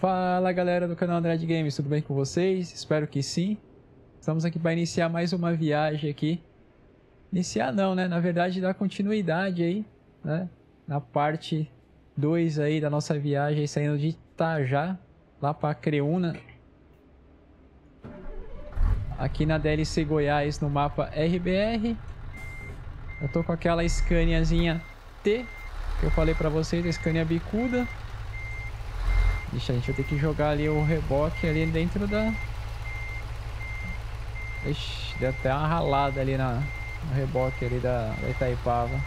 Fala galera do canal Andrade Games, tudo bem com vocês? Espero que sim. Estamos aqui para iniciar mais uma viagem aqui. Iniciar não, né? Na verdade dar continuidade aí, né? Na parte 2 aí da nossa viagem saindo de Itajá, lá para Creúna. Aqui na DLC Goiás no mapa RBR. Eu tô com aquela Scaniazinha T, que eu falei para vocês, a Scania bicuda. Ixi, a gente vai ter que jogar ali o reboque ali dentro da... Ixi, deu até uma ralada ali na, no reboque ali da, da Itaipava.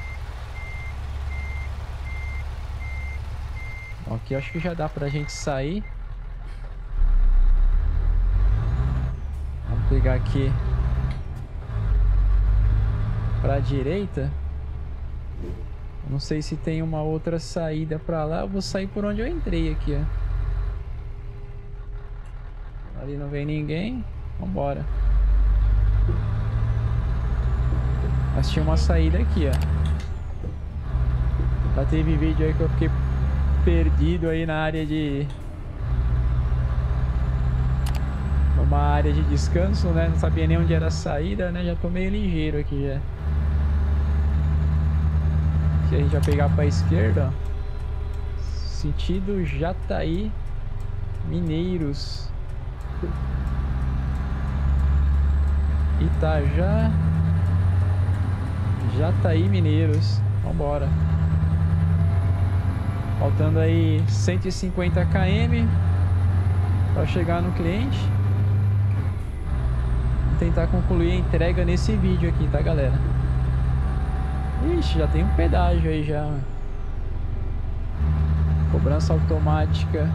Bom, aqui acho que já dá pra gente sair. Vamos pegar aqui pra direita. Não sei se tem uma outra saída pra lá. Eu vou sair por onde eu entrei aqui, ó. Ali não vem ninguém. Vambora. Mas tinha uma saída aqui, ó. Já teve vídeo aí que eu fiquei perdido aí na área de... Uma área de descanso, né? Não sabia nem onde era a saída, né? Já tô meio ligeiro aqui já. Aqui a gente vai pegar pra esquerda, ó. Sentido Jataí Mineiros. Itajá. Jataí Mineiros. Vambora. Faltando aí 150 km Para chegar no cliente. Vou tentar concluir a entrega nesse vídeo aqui, tá galera? Ixi, já tem um pedágio aí já Cobrança automática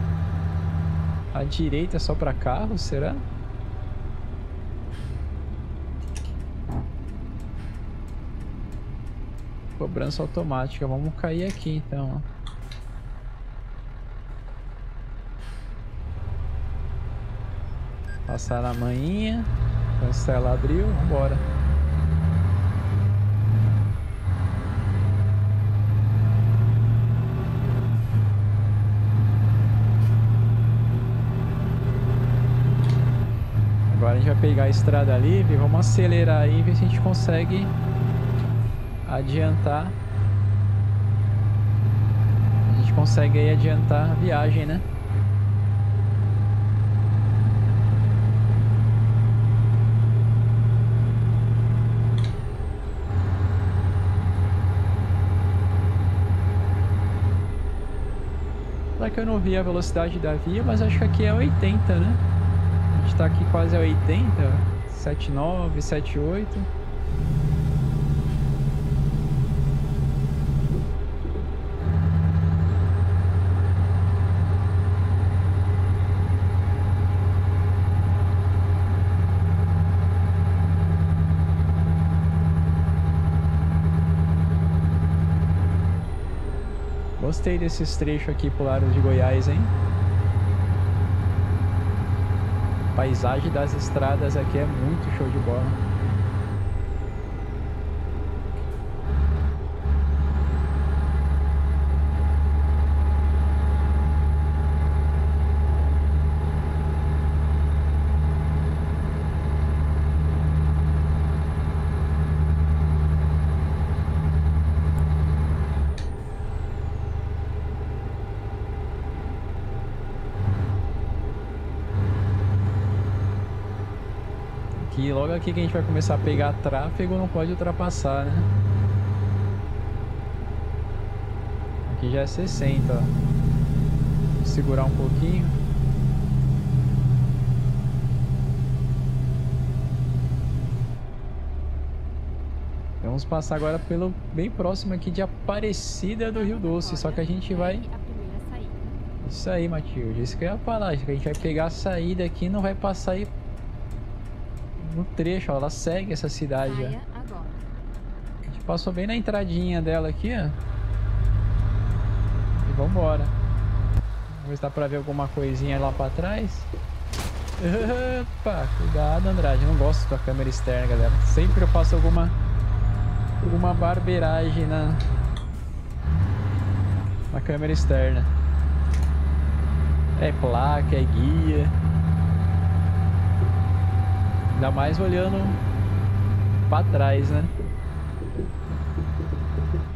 à direita só para carro, será? Cobrança automática. Vamos cair aqui então. Passar na manhinha. Cancela abriu. Vambora. A gente vai pegar a estrada livre, vamos acelerar aí e ver se a gente consegue adiantar. A gente consegue aí adiantar a viagem, né? Será que eu não vi a velocidade da via, mas acho que aqui é 80, né? Gente tá aqui quase a 80, 79, 78. Gostei desses trechos aqui pro lado de Goiás, hein? Paisagem das estradas aqui é muito show de bola. aqui, logo aqui que a gente vai começar a pegar tráfego, não pode ultrapassar, né? Aqui já é 60, ó. Vou segurar um pouquinho. Vamos passar agora pelo bem próximo aqui de Aparecida do Rio Doce, só que a gente vai... Isso aí, Matilde, isso que eu ia falar, a gente vai pegar a saída aqui não vai passar aí no trecho, ó, ela segue essa cidade já. A gente passou bem na entradinha dela aqui, ó. E vambora. Vamos ver se dá pra ver alguma coisinha lá pra trás. Opa, cuidado Andrade, eu não gosto da câmera externa, galera. Sempre eu faço alguma alguma barbeiragem na na câmera externa. É placa, é guia. Ainda mais olhando pra trás, né?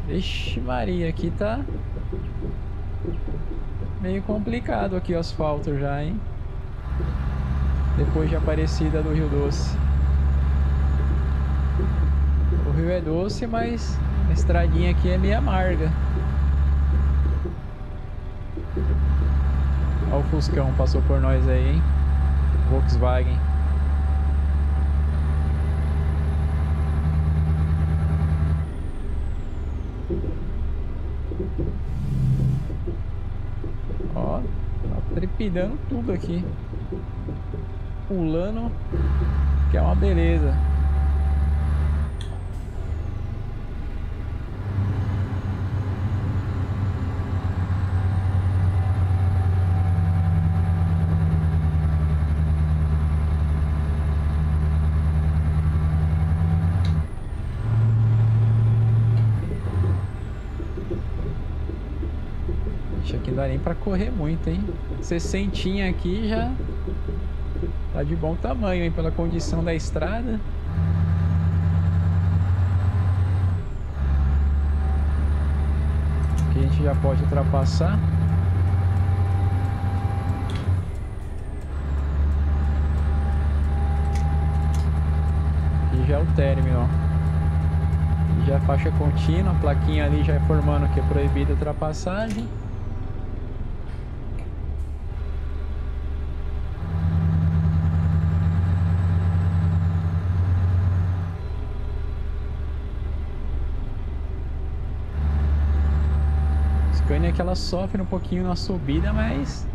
Vixe Maria, aqui tá meio complicado aqui o asfalto já, hein? Depois de Aparecida do Rio Doce. O rio é doce, mas a estradinha aqui é meio amarga. Olha o Fuscão, passou por nós aí, hein? Volkswagen. Ó, tá trepidando tudo aqui. Pulando, que é uma beleza. Dá nem pra correr muito, hein? 60 aqui já tá de bom tamanho, hein? Pela condição da estrada. Aqui a gente já pode ultrapassar. Aqui já é o término, ó. Já é faixa contínua, a plaquinha ali já é formando que é proibida a ultrapassagem. Scania que ela sofre um pouquinho na subida, mas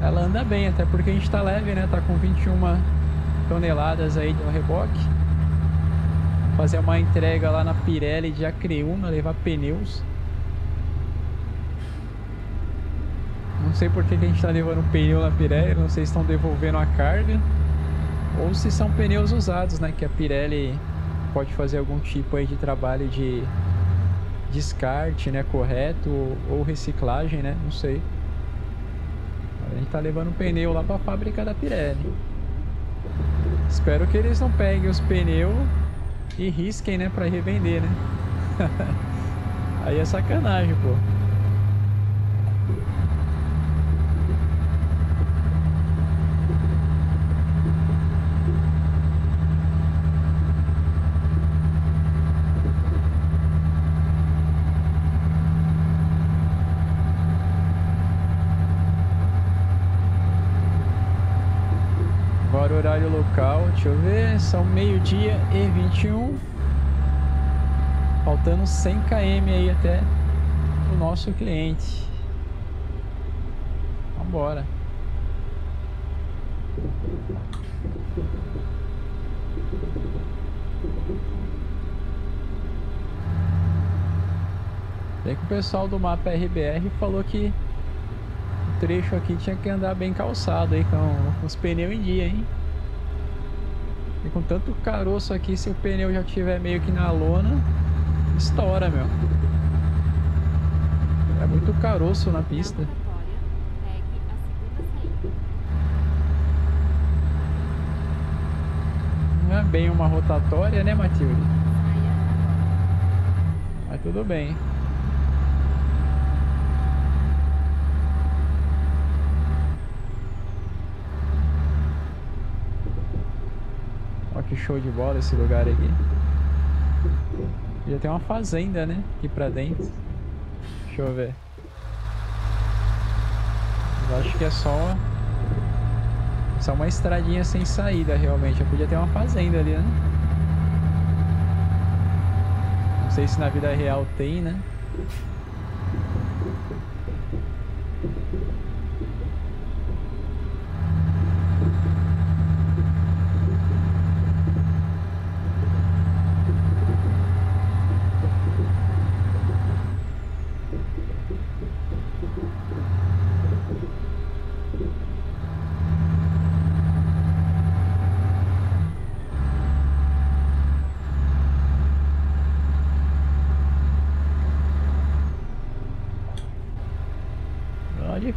ela anda bem, até porque a gente tá leve, né? Tá com 21 toneladas aí de reboque. Fazer uma entrega lá na Pirelli de Acreúna, levar pneus. Não sei por que, que a gente tá levando pneu na Pirelli, não sei se estão devolvendo a carga ou se são pneus usados, né? Que a Pirelli pode fazer algum tipo aí de trabalho de descarte, né, correto ou reciclagem, né, não sei. A gente tá levando um pneu lá para a fábrica da Pirelli. Espero que eles não peguem os pneus e risquem, né, para revender, né? Aí é sacanagem, pô. horário local, deixa eu ver, são meio-dia e 21. Faltando 100 km aí até o nosso cliente. Vambora. Bem que o pessoal do mapa RBR falou que o trecho aqui tinha que andar bem calçado aí com os pneus em dia, hein? E com tanto caroço aqui, se o pneu já tiver meio que na lona, estoura, meu. É muito caroço na pista. Não é bem uma rotatória, né, Matilde? Mas tudo bem. que show de bola esse lugar aqui. Já tem uma fazenda, né? Aqui pra dentro. Deixa eu ver. Eu acho que é só... Só uma estradinha sem saída, realmente. Eu podia ter uma fazenda ali, né? Não sei se na vida real tem, né?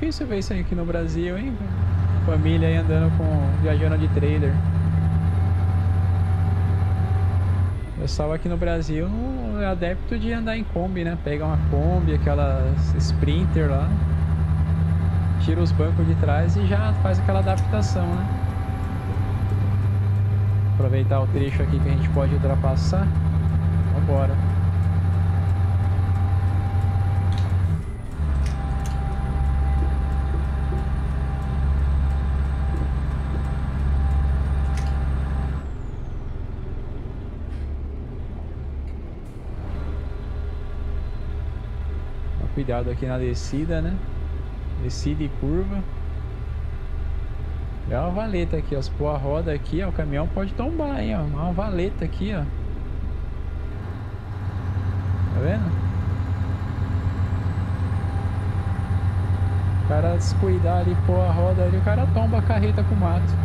Difícil ver isso aqui no Brasil, hein? Família aí andando com. viajando de trailer. O pessoal aqui no Brasil é adepto de andar em Kombi, né? Pega uma Kombi, aquelas Sprinter lá. Tira os bancos de trás e já faz aquela adaptação, né? Aproveitar o trecho aqui que a gente pode ultrapassar. Vambora. Cuidado aqui na descida, né? Descida e curva. É uma valeta aqui, ó. Se pôr a roda aqui, ó, o caminhão pode tombar, hein, ó. Uma valeta aqui, ó. Tá vendo? O cara descuidar ali, pôr a roda ali, o cara tomba a carreta com mato.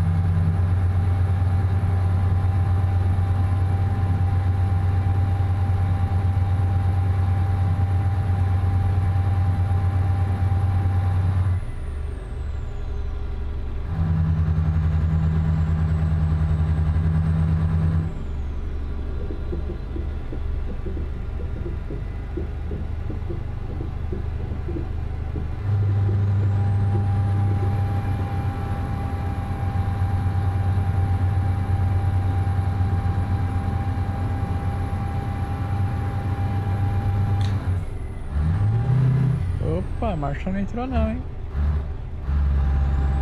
Marcha não entrou não, hein?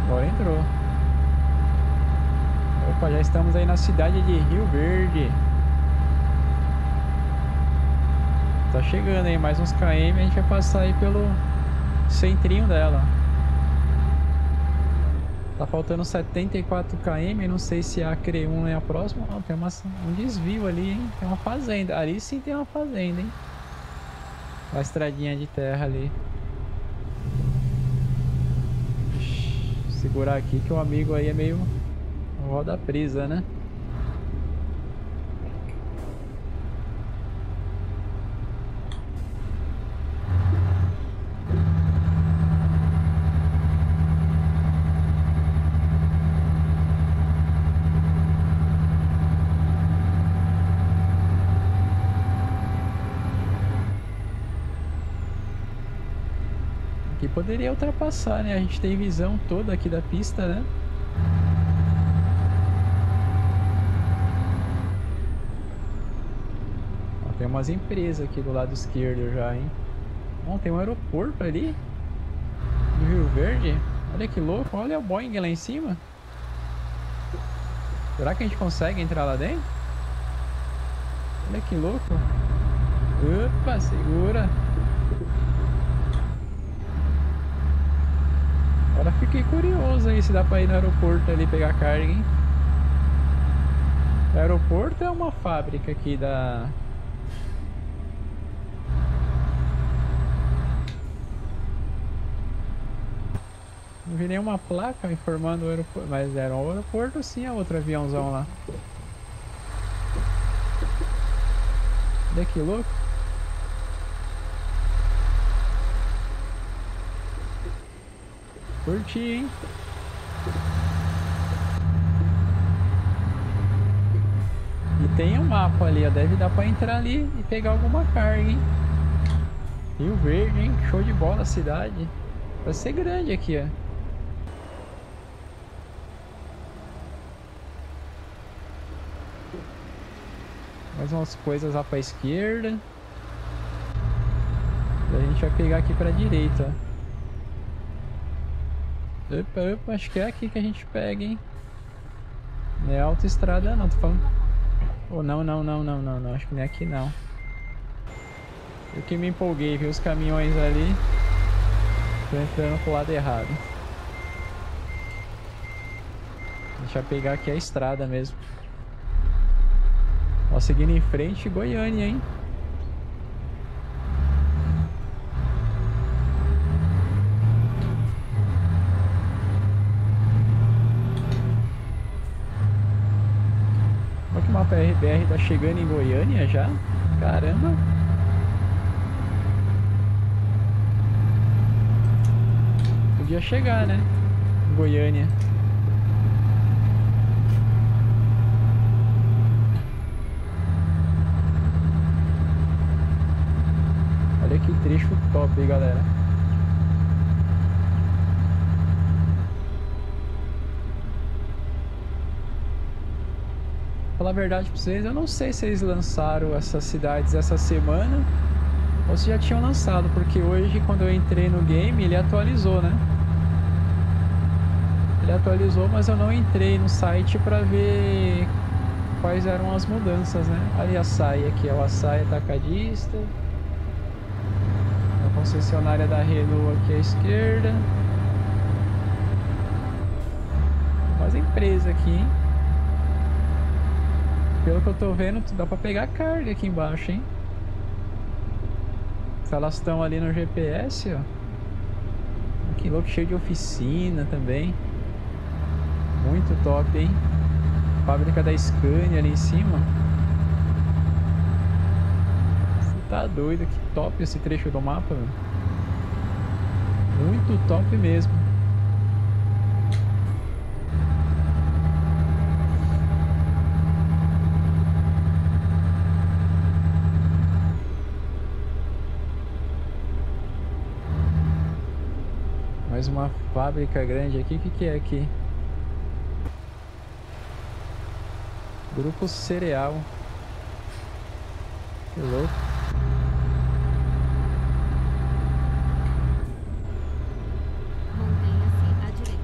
Agora entrou. Opa, já estamos aí na cidade de Rio Verde. Tá chegando aí, mais uns km, a gente vai passar aí pelo centrinho dela. Tá faltando 74 km, não sei se a CRE1 é a próxima. Não, tem uma, um desvio ali, hein? Tem uma fazenda. Ali sim tem uma fazenda, hein? A estradinha de terra ali. Segurar aqui que o amigo aí é meio roda presa, né? Poderia ultrapassar, né? A gente tem visão toda aqui da pista, né? Ó, tem umas empresas aqui do lado esquerdo já, hein? Ó, tem um aeroporto ali. No Rio Verde. Olha que louco, olha o Boeing lá em cima. Será que a gente consegue entrar lá dentro? Olha que louco. Opa, segura. Agora fiquei curioso aí se dá pra ir no aeroporto ali pegar carga, hein? O aeroporto é uma fábrica aqui da... Não vi nenhuma placa informando o aeroporto, mas era um aeroporto sim, a outro aviãozão lá. Olha que louco. Curti, hein? E tem um mapa ali, ó. Deve dar pra entrar ali e pegar alguma carga, hein? Rio Verde, hein? Show de bola a cidade. Vai ser grande aqui, ó. Mais umas coisas lá pra esquerda. E a gente vai pegar aqui pra direita, ó. Opa, opa, acho que é aqui que a gente pega, hein? Não é autoestrada não, tô falando... Oh, não, não, não, não, não, não, acho que não é aqui não. Eu que me empolguei, vi os caminhões ali. Tô entrando pro lado errado. Deixa eu pegar aqui a estrada mesmo. Ó, seguindo em frente, Goiânia, hein? Mapa RBR tá chegando em Goiânia já? Caramba! dia chegar, né? Goiânia. Olha que trecho top aí, galera. Falar a verdade pra vocês, eu não sei se eles lançaram essas cidades essa semana ou se já tinham lançado, porque hoje quando eu entrei no game ele atualizou, né? Ele atualizou, mas eu não entrei no site para ver quais eram as mudanças, né? Ali a saia aqui é o açaí atacadista. A concessionária da Renault aqui à esquerda. Mais empresa aqui, hein? Pelo que eu tô vendo, dá pra pegar carga aqui embaixo, hein? Se elas estão ali no GPS, ó. Que louco, cheio de oficina também. Muito top, hein? Fábrica da Scania ali em cima. Você tá doido, que top esse trecho do mapa, meu. Muito top mesmo. Mais uma fábrica grande aqui. O que, que é aqui? Grupo Cereal. Que louco. Mantenha-se à direita.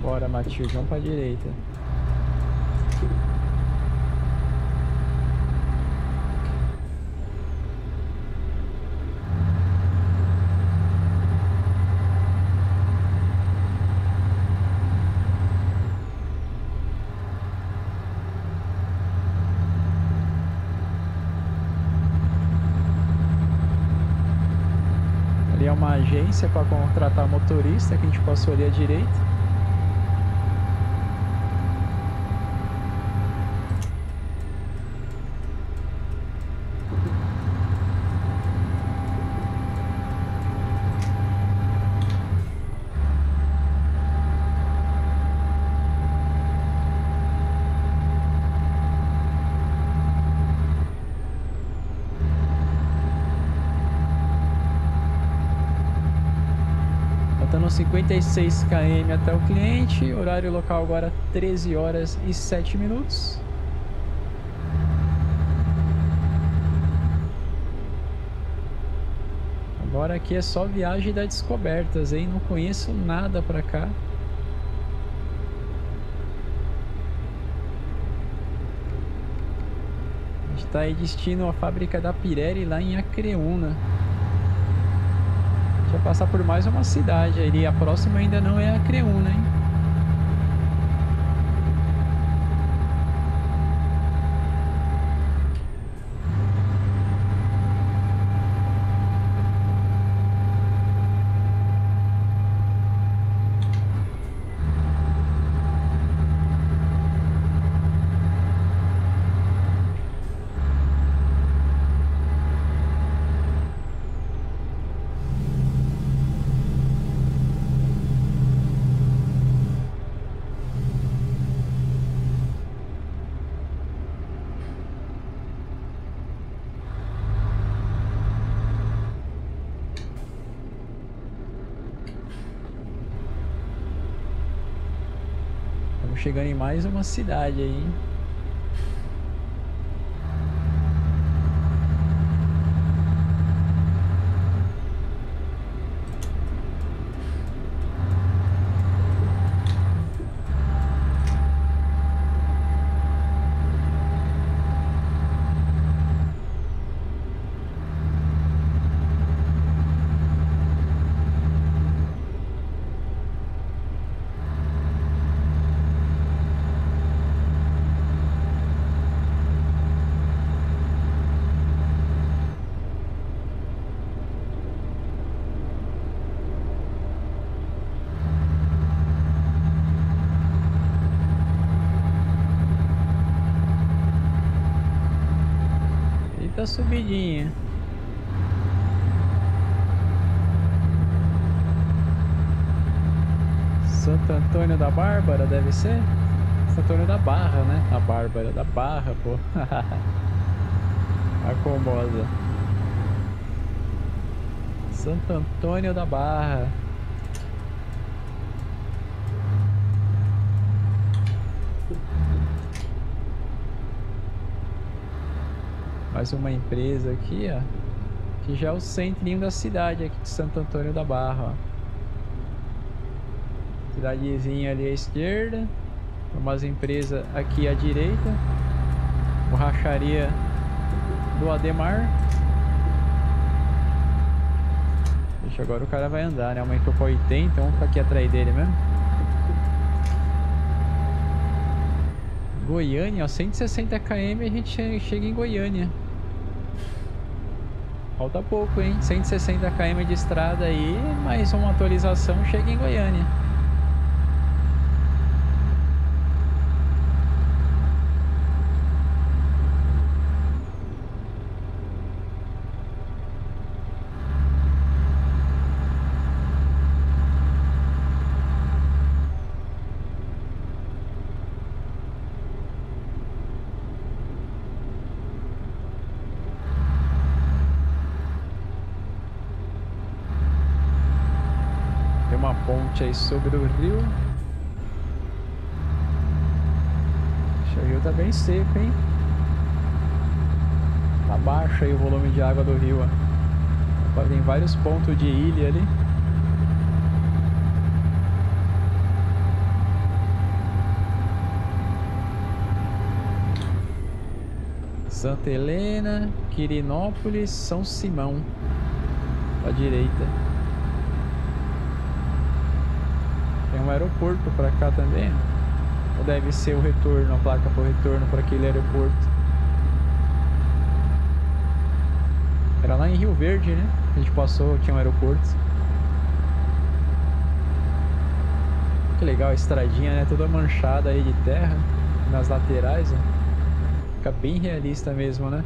Bora, Matilde, vamos pra direita. Uma agência para contratar motorista que a gente passou ali à direita. Faltando 56 km até o cliente, horário local agora 13 horas e 7 minutos. Agora aqui é só viagem das descobertas, hein? Não conheço nada pra cá. A gente tá aí destino à fábrica da Pirelli lá em Acreúna. A vai passar por mais uma cidade aí. A próxima ainda não é Acreúna, hein? Em mais uma cidade aí. hein? subidinha. Santo Antônio da Bárbara, deve ser? Santo Antônio da Barra, né? A Bárbara da Barra, pô. a Combosa. Santo Antônio da Barra. Mais uma empresa aqui, ó. Que já é o centrinho da cidade aqui de Santo Antônio da Barra, ó. Cidadezinha ali à esquerda. Umas empresas aqui à direita. Borracharia do Ademar. Deixa agora o cara vai andar, né? Aumentou para 80, vamos ficar aqui atrás dele mesmo. Goiânia, ó, 160 km a gente chega em Goiânia. Falta pouco, hein? 160 km de estrada aí, mais uma atualização chega em Goiânia. Ponte aí sobre o rio. O rio tá bem seco, hein? Tá baixo aí o volume de água do rio, ó. Tem vários pontos de ilha ali. Santa Helena, Quirinópolis, São Simão. À direita. Tem um aeroporto para cá também. Ou deve ser o retorno, a placa para o retorno para aquele aeroporto. Era lá em Rio Verde, né? A gente passou, tinha um aeroporto. Que legal a estradinha, né? Toda manchada aí de terra nas laterais, ó. Fica bem realista mesmo, né?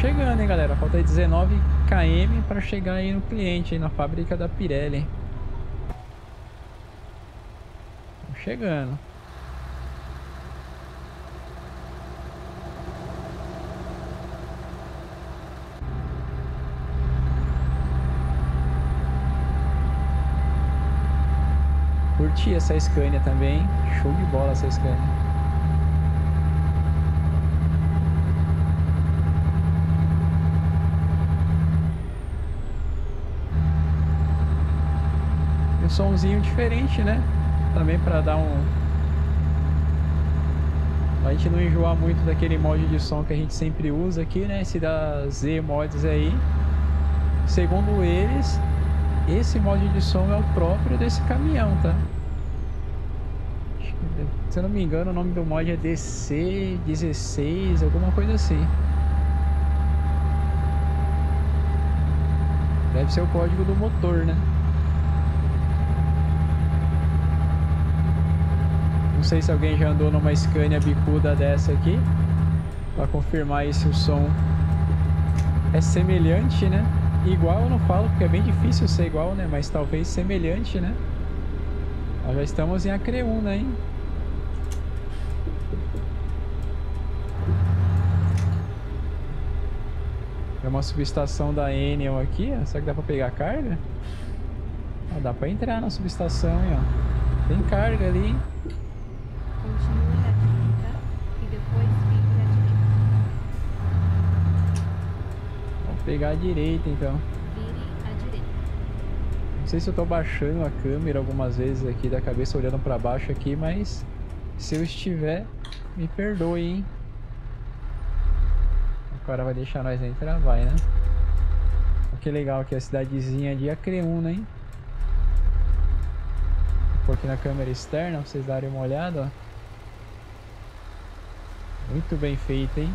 Chegando, hein, galera. Falta aí 19 km para chegar aí no cliente, aí na fábrica da Pirelli. Estamos chegando. Curti essa Scania também. Show de bola essa Scania. Somzinho diferente, né? Também para dar um... A gente não enjoar muito daquele mod de som que a gente sempre usa aqui, né? Esse da Z Mods aí. Segundo eles, esse mod de som é o próprio desse caminhão, tá? Se eu não me engano, o nome do mod é DC16, alguma coisa assim. Deve ser o código do motor, né? Não sei se alguém já andou numa Scania bicuda dessa aqui. Pra confirmar aí se o som é semelhante, né? Igual eu não falo, porque é bem difícil ser igual, né? Mas talvez semelhante, né? Nós já estamos em Acreúna, hein? É uma subestação da Enel aqui, ó. Será que dá pra pegar carga? Ah, dá pra entrar na subestação, hein, ó. Tem carga ali, hein? Pegar a direita então. Não sei se eu tô baixando a câmera algumas vezes aqui da cabeça olhando pra baixo aqui, mas se eu estiver, me perdoe, hein? O cara vai deixar nós entrar, vai, né? Que legal aqui a cidadezinha de Acreúna, hein? Vou aqui na câmera externa pra vocês darem uma olhada, ó. Muito bem feito, hein?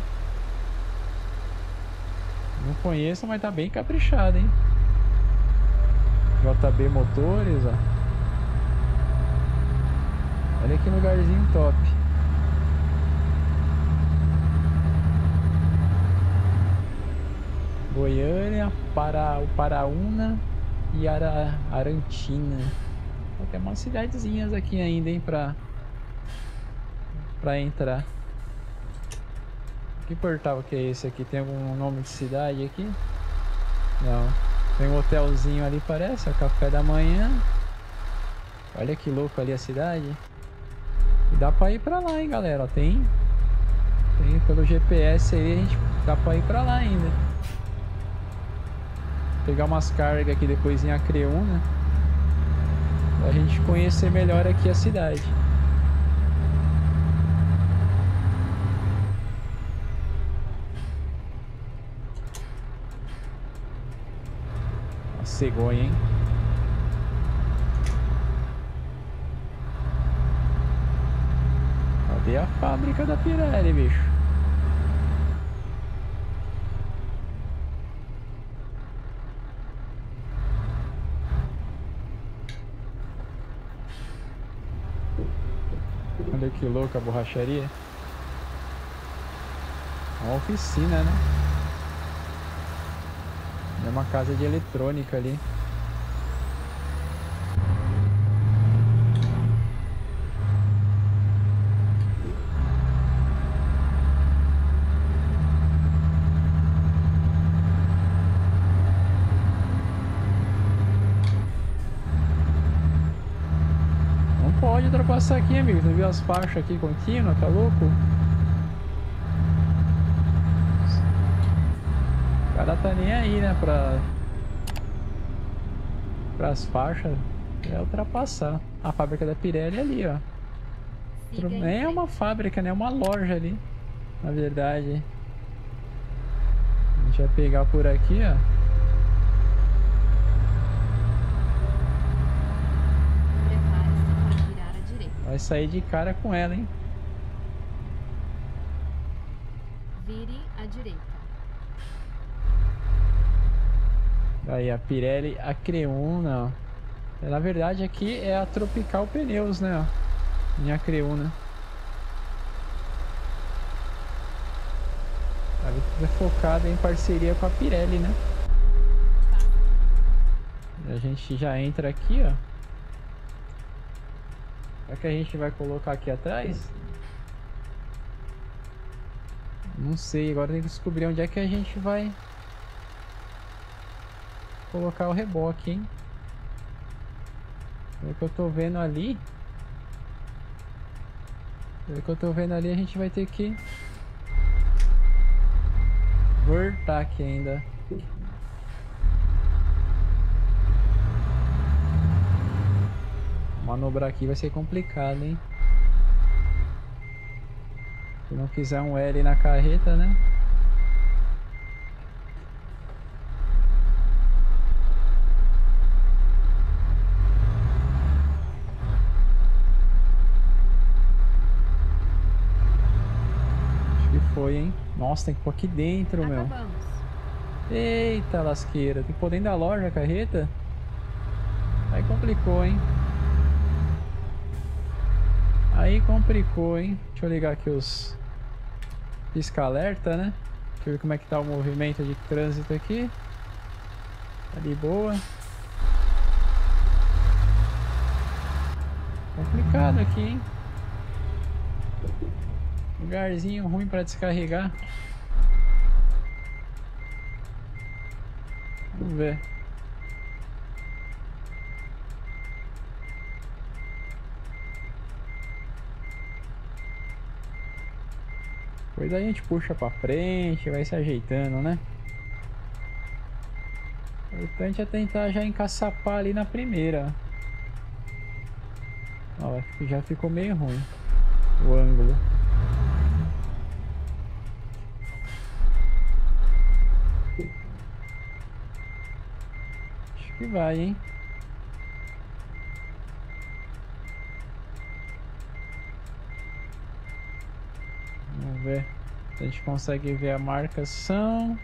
Não conheço, mas tá bem caprichado, hein? JB Motores, ó. Olha que lugarzinho top. Goiânia, para o Paraúna e Ara, Arantina. Tem umas cidadezinhas aqui ainda, hein, pra, pra entrar. Que portal que é esse aqui? Tem algum nome de cidade aqui? Não. Tem um hotelzinho ali, parece, é café da manhã. Olha que louco ali a cidade. E dá pra ir pra lá, hein, galera. Tem, tem pelo GPS aí, a gente dá pra ir pra lá ainda. Pegar umas cargas aqui depois em Acreúna. Pra gente conhecer melhor aqui a cidade. Cegonha, hein? Cadê a fábrica da Pirelli, bicho? Olha que louca a borracharia. Uma oficina, né? É uma casa de eletrônica ali. Não pode ultrapassar aqui, amigo. Não viu as faixas aqui contínuas? Tá louco? Cara tá nem aí, né, pra... Pras faixas. É ultrapassar. A fábrica da Pirelli é ali, ó. Nem é uma fábrica, né? É uma loja ali. Na verdade. A gente vai pegar por aqui, ó. Vai sair de cara com ela, hein? Vire à direita. Aí a Pirelli Acreuna. Na verdade aqui é a Tropical Pneus, né? Em Acreuna. Ela é focada em parceria com a Pirelli, né? A gente já entra aqui, ó. Será que a gente vai colocar aqui atrás? Não sei, agora tem que descobrir onde é que a gente vai colocar o reboque, hein? Pelo que eu tô vendo ali... Pelo que eu tô vendo ali, a gente vai ter que... Voltar aqui ainda. Manobrar aqui vai ser complicado, hein? Se não quiser um L na carreta, né? foi, hein? Nossa, tem que pôr aqui dentro, Acabamos. meu. Eita lasqueira, tem que pôr dentro da loja a carreta? Aí complicou, hein? Aí complicou, hein? Deixa eu ligar aqui os pisca-alerta, né? Deixa eu ver como é que tá o movimento de trânsito aqui. Tá de boa. Complicado aqui, hein? Lugarzinho ruim para descarregar. Vamos ver. Depois a gente puxa pra frente, vai se ajeitando, né? O importante é tentar já encaçapar ali na primeira. Ó, já ficou meio ruim o ângulo. Que vai, hein? Vamos ver a gente consegue ver a marcação.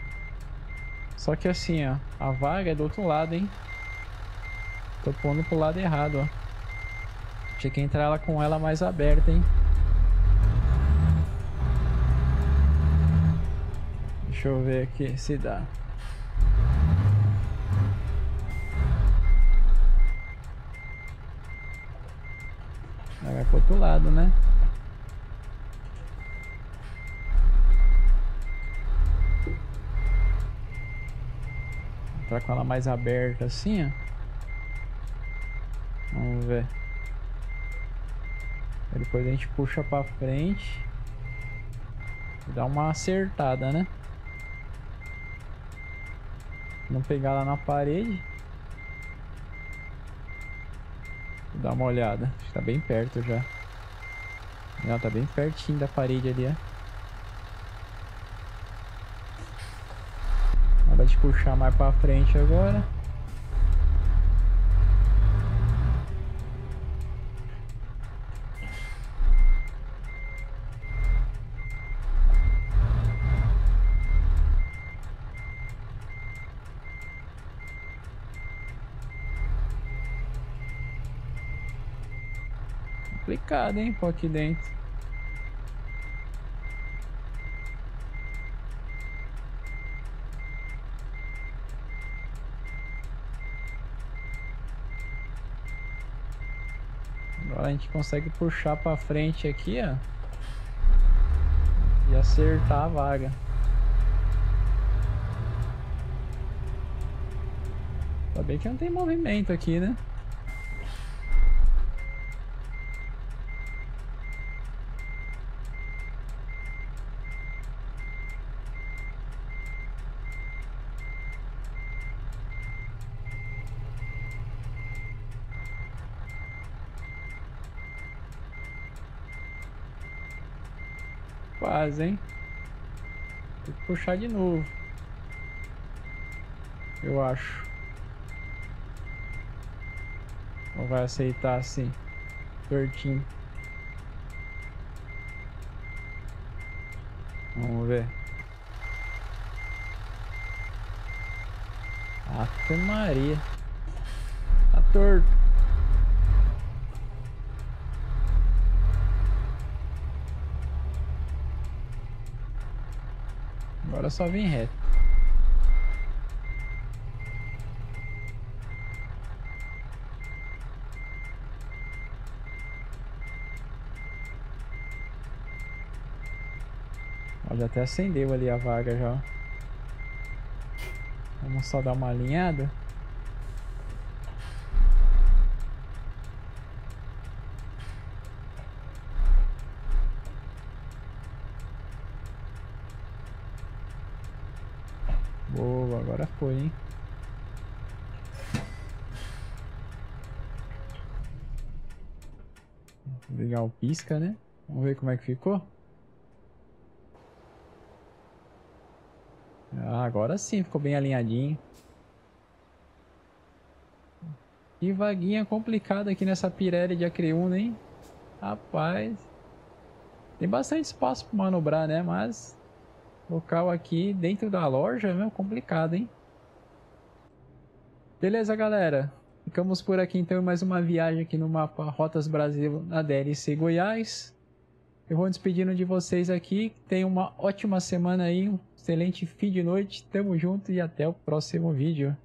Só que assim, ó, a vaga é do outro lado, hein? Tô pondo pro lado errado, ó. Tinha que entrar ela com ela mais aberta, hein? Deixa eu ver aqui se dá. Vai pro outro lado, né? Entrar com ela mais aberta assim, ó. Vamos ver. Aí depois a gente puxa pra frente. E dá uma acertada, né? Não pegar lá na parede. Vou dar uma olhada. Acho que tá bem perto já. Não, tá bem pertinho da parede ali, ó. Hora de puxar mais pra frente agora. Complicado, hein, aqui dentro. Agora a gente consegue puxar pra frente aqui, ó. E acertar a vaga. Ainda bem que não tem movimento aqui, né? Quase, hein? Tem que puxar de novo. Eu acho. Ou vai aceitar assim? Pertinho. Vamos ver. Ave Maria. Tá torto. Agora só vem reto. Olha, até acendeu ali a vaga já. Vamos só dar uma alinhada. Boa, agora foi, hein? Ligar o pisca, né? Vamos ver como é que ficou. Ah, agora sim, ficou bem alinhadinho. Que vaguinha complicada aqui nessa Pirelli de Acreúna, hein? Rapaz. Tem bastante espaço para manobrar, né? Mas Local aqui dentro da loja, é complicado, hein? Beleza, galera. Ficamos por aqui então mais uma viagem aqui no mapa Rotas Brasil na DLC Goiás. Eu vou despedindo de vocês aqui. Tenham uma ótima semana aí, um excelente fim de noite. Tamo junto e até o próximo vídeo.